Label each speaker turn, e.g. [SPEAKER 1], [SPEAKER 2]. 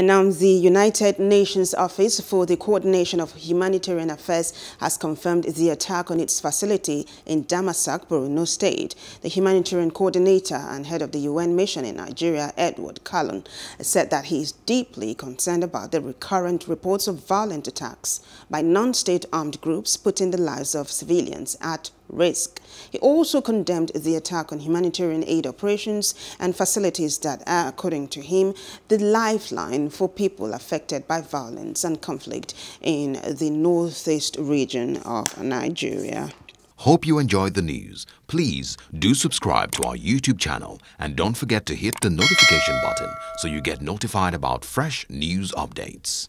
[SPEAKER 1] Now the United Nations Office for the Coordination of Humanitarian Affairs has confirmed the attack on its facility in Damasak, Borno State. The humanitarian coordinator and head of the UN mission in Nigeria, Edward Kallon, said that he is deeply concerned about the recurrent reports of violent attacks by non-state armed groups putting the lives of civilians at risk. He also condemned the attack on humanitarian aid operations and facilities that are, according to him, the lifeline for people affected by violence and conflict in the northeast region of Nigeria.
[SPEAKER 2] Hope you enjoyed the news. Please do subscribe to our YouTube channel and don't forget to hit the notification button so you get notified about fresh news updates.